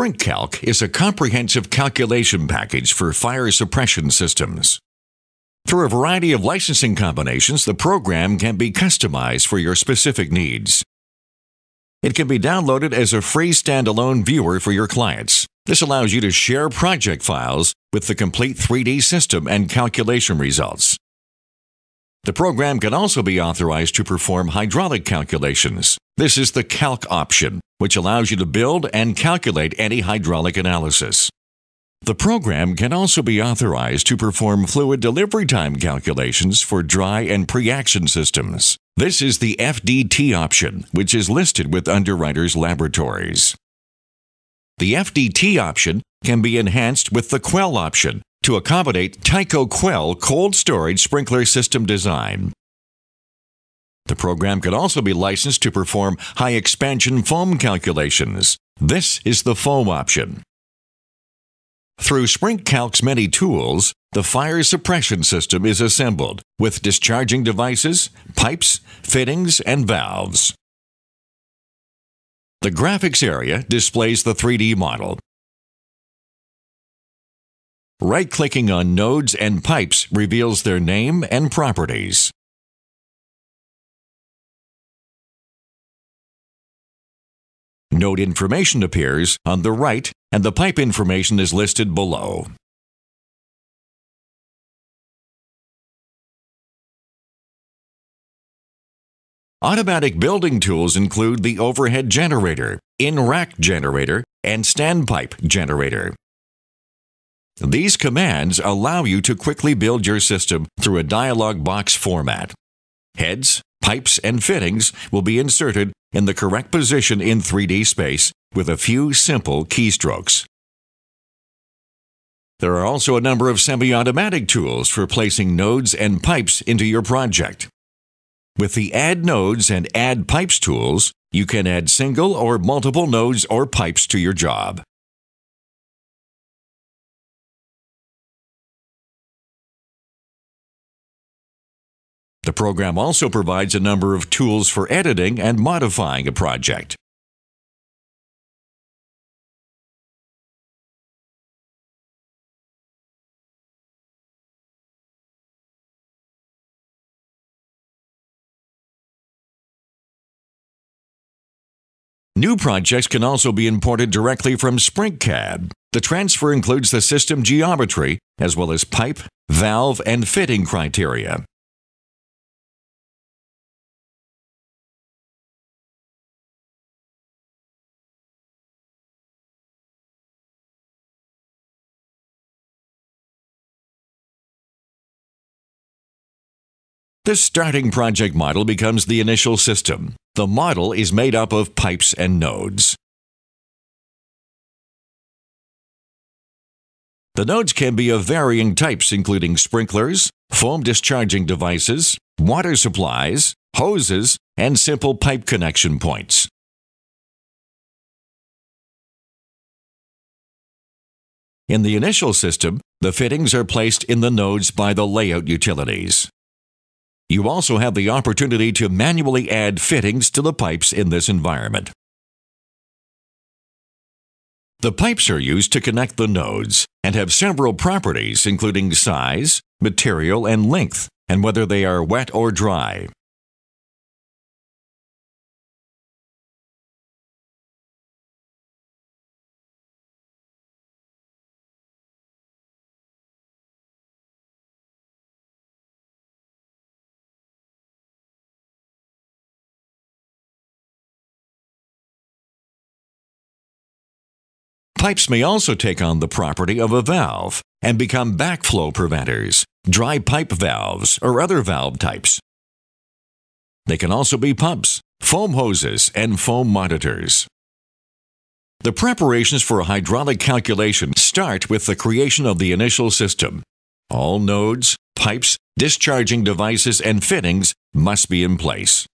SprinkCALC is a comprehensive calculation package for fire suppression systems. Through a variety of licensing combinations, the program can be customized for your specific needs. It can be downloaded as a free standalone viewer for your clients. This allows you to share project files with the complete 3D system and calculation results. The program can also be authorized to perform hydraulic calculations. This is the Calc option, which allows you to build and calculate any hydraulic analysis. The program can also be authorized to perform fluid delivery time calculations for dry and pre-action systems. This is the FDT option, which is listed with Underwriters Laboratories. The FDT option can be enhanced with the Quell option to accommodate Tyco Quell cold storage sprinkler system design. The program could also be licensed to perform high expansion foam calculations. This is the foam option. Through SprinkCALC's many tools, the fire suppression system is assembled with discharging devices, pipes, fittings, and valves. The graphics area displays the 3D model. Right-clicking on nodes and pipes reveals their name and properties. Node information appears on the right and the pipe information is listed below. Automatic building tools include the overhead generator, in-rack generator, and standpipe generator. These commands allow you to quickly build your system through a dialog box format. Heads, pipes, and fittings will be inserted in the correct position in 3D space with a few simple keystrokes. There are also a number of semi-automatic tools for placing nodes and pipes into your project. With the Add Nodes and Add Pipes tools, you can add single or multiple nodes or pipes to your job. The program also provides a number of tools for editing and modifying a project. New projects can also be imported directly from SprinkCAD. The transfer includes the system geometry, as well as pipe, valve, and fitting criteria. This starting project model becomes the initial system. The model is made up of pipes and nodes. The nodes can be of varying types including sprinklers, foam discharging devices, water supplies, hoses, and simple pipe connection points. In the initial system, the fittings are placed in the nodes by the layout utilities. You also have the opportunity to manually add fittings to the pipes in this environment. The pipes are used to connect the nodes and have several properties including size, material, and length, and whether they are wet or dry. Pipes may also take on the property of a valve and become backflow preventers, dry pipe valves, or other valve types. They can also be pumps, foam hoses, and foam monitors. The preparations for a hydraulic calculation start with the creation of the initial system. All nodes, pipes, discharging devices, and fittings must be in place.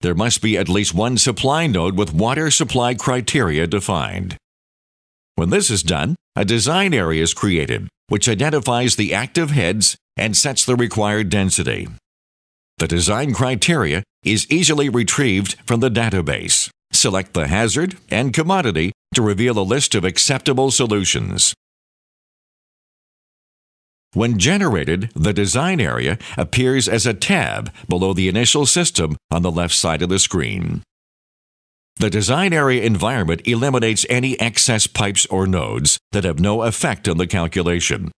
There must be at least one supply node with water supply criteria defined. When this is done, a design area is created, which identifies the active heads and sets the required density. The design criteria is easily retrieved from the database. Select the hazard and commodity to reveal a list of acceptable solutions. When generated, the design area appears as a tab below the initial system on the left side of the screen. The design area environment eliminates any excess pipes or nodes that have no effect on the calculation.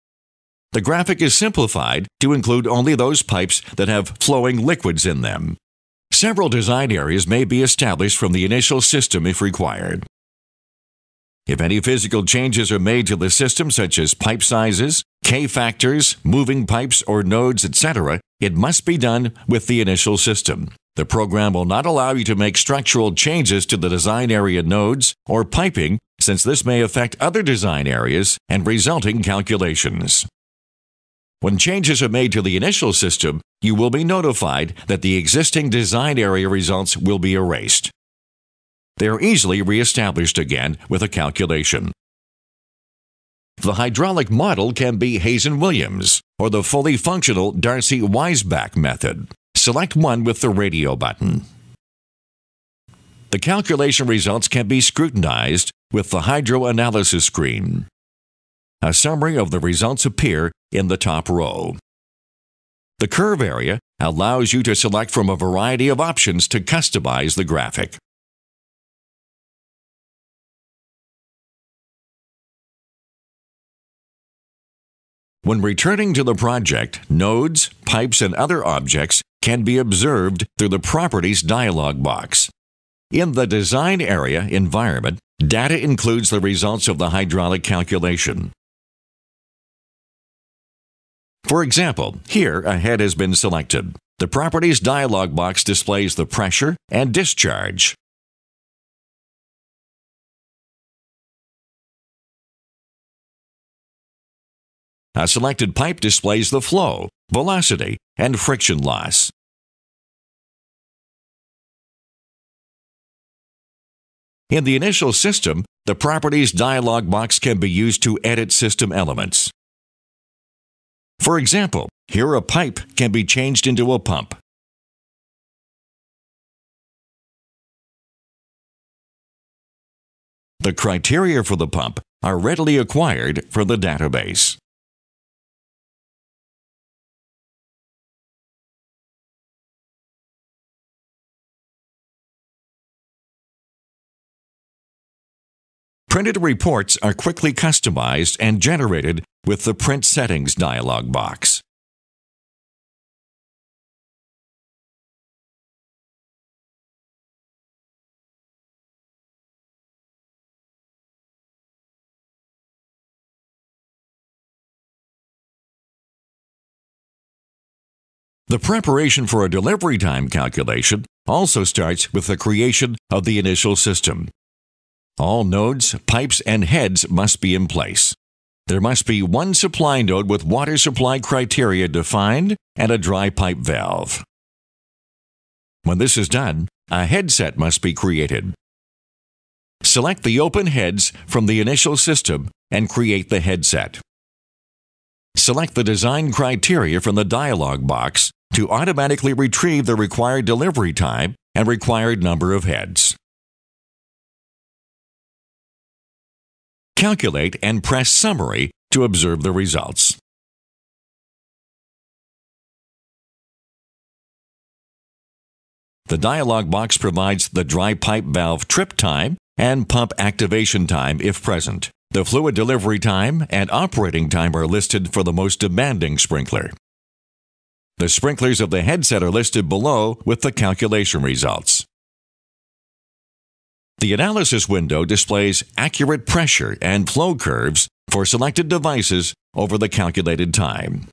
The graphic is simplified to include only those pipes that have flowing liquids in them. Several design areas may be established from the initial system if required. If any physical changes are made to the system, such as pipe sizes, K factors, moving pipes or nodes, etc., it must be done with the initial system. The program will not allow you to make structural changes to the design area nodes or piping, since this may affect other design areas and resulting calculations. When changes are made to the initial system, you will be notified that the existing design area results will be erased. They are easily reestablished again with a calculation. The hydraulic model can be Hazen-Williams or the fully functional Darcy-Weisbach method. Select one with the radio button. The calculation results can be scrutinized with the hydro analysis screen. A summary of the results appear in the top row. The curve area allows you to select from a variety of options to customize the graphic. When returning to the project, nodes, pipes, and other objects can be observed through the Properties dialog box. In the Design Area environment, data includes the results of the hydraulic calculation. For example, here a head has been selected. The Properties dialog box displays the pressure and discharge. A selected pipe displays the flow, velocity, and friction loss. In the initial system, the Properties dialog box can be used to edit system elements. For example, here a pipe can be changed into a pump. The criteria for the pump are readily acquired from the database. Printed reports are quickly customized and generated with the Print Settings dialog box. The preparation for a delivery time calculation also starts with the creation of the initial system. All nodes, pipes, and heads must be in place. There must be one supply node with water supply criteria defined and a dry pipe valve. When this is done, a headset must be created. Select the open heads from the initial system and create the headset. Select the design criteria from the dialog box to automatically retrieve the required delivery time and required number of heads. Calculate, and press Summary to observe the results. The dialog box provides the dry pipe valve trip time and pump activation time if present. The fluid delivery time and operating time are listed for the most demanding sprinkler. The sprinklers of the headset are listed below with the calculation results. The analysis window displays accurate pressure and flow curves for selected devices over the calculated time.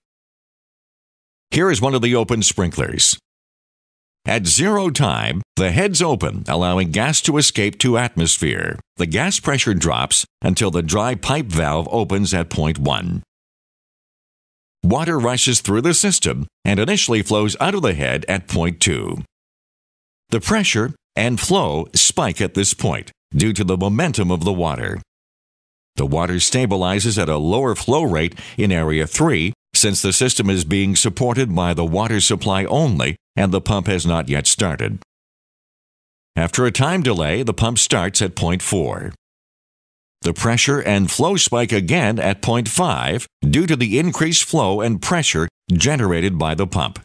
Here is one of the open sprinklers. At zero time, the heads open, allowing gas to escape to atmosphere. The gas pressure drops until the dry pipe valve opens at point 1. Water rushes through the system and initially flows out of the head at point 2. The pressure and flow spike at this point due to the momentum of the water. The water stabilizes at a lower flow rate in Area 3 since the system is being supported by the water supply only and the pump has not yet started. After a time delay, the pump starts at point 4. the pressure and flow spike again at point 5 due to the increased flow and pressure generated by the pump.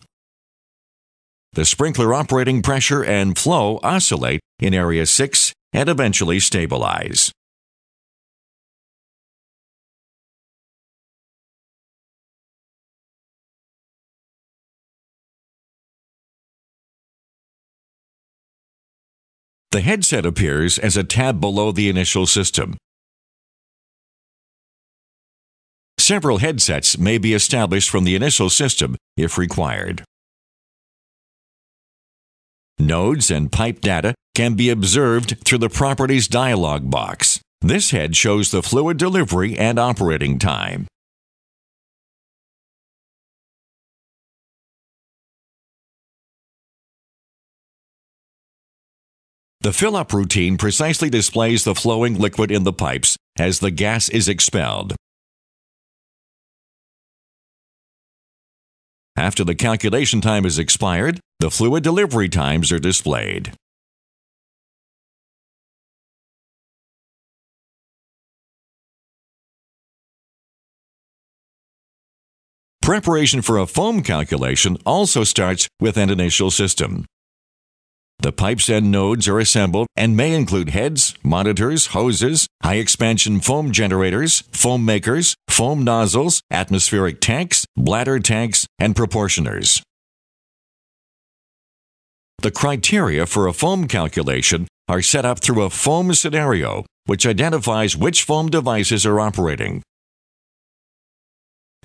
The sprinkler operating pressure and flow oscillate in area 6 and eventually stabilize. The headset appears as a tab below the initial system. Several headsets may be established from the initial system if required. Nodes and pipe data can be observed through the Properties dialog box. This head shows the fluid delivery and operating time. The fill-up routine precisely displays the flowing liquid in the pipes as the gas is expelled. After the calculation time is expired, the fluid delivery times are displayed. Preparation for a foam calculation also starts with an initial system. The pipes and nodes are assembled and may include heads, monitors, hoses, high expansion foam generators, foam makers, foam nozzles, atmospheric tanks, bladder tanks, and proportioners. The criteria for a foam calculation are set up through a foam scenario, which identifies which foam devices are operating.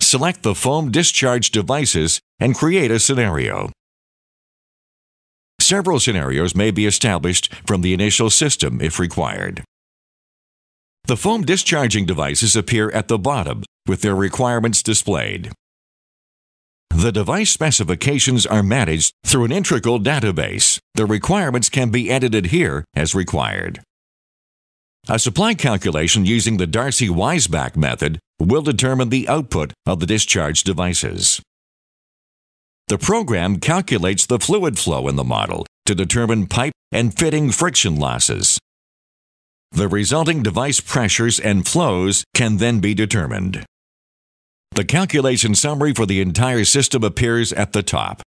Select the foam discharge devices and create a scenario. Several scenarios may be established from the initial system if required. The foam discharging devices appear at the bottom with their requirements displayed. The device specifications are managed through an integral database. The requirements can be edited here as required. A supply calculation using the Darcy-Weisbach method will determine the output of the discharge devices. The program calculates the fluid flow in the model to determine pipe and fitting friction losses. The resulting device pressures and flows can then be determined. The calculation summary for the entire system appears at the top.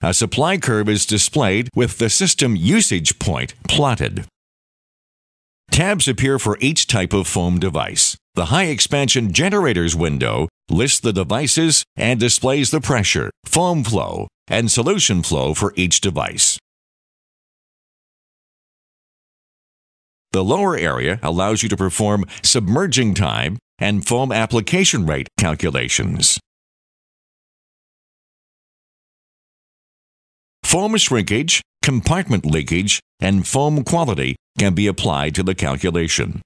A supply curve is displayed with the system usage point plotted. Tabs appear for each type of foam device. The high expansion generators window lists the devices and displays the pressure, foam flow, and solution flow for each device. The lower area allows you to perform submerging time and foam application rate calculations. Foam shrinkage, compartment leakage, and foam quality can be applied to the calculation.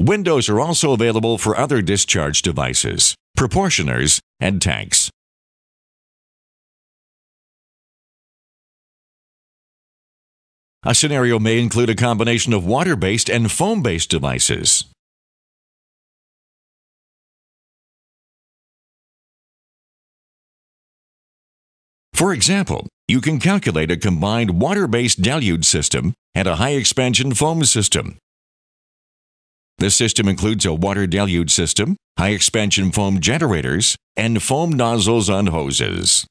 Windows are also available for other discharge devices, proportioners, and tanks. A scenario may include a combination of water-based and foam-based devices. For example, you can calculate a combined water-based deluge system and a high-expansion foam system this system includes a water deluge system, high expansion foam generators, and foam nozzles on hoses.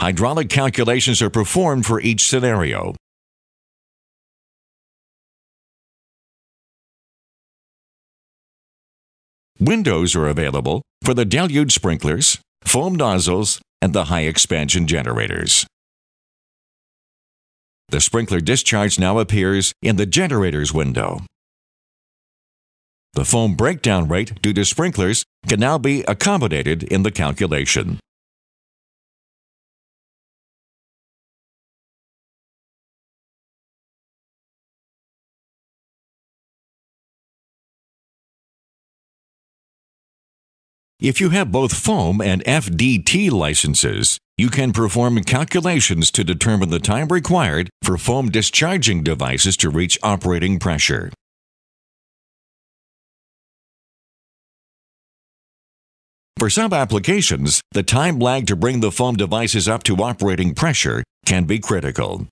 Hydraulic calculations are performed for each scenario. Windows are available for the deluge sprinklers, foam nozzles, and the high expansion generators. The sprinkler discharge now appears in the generators window. The foam breakdown rate due to sprinklers can now be accommodated in the calculation. If you have both foam and FDT licenses, you can perform calculations to determine the time required for foam discharging devices to reach operating pressure. For some applications, the time lag to bring the foam devices up to operating pressure can be critical.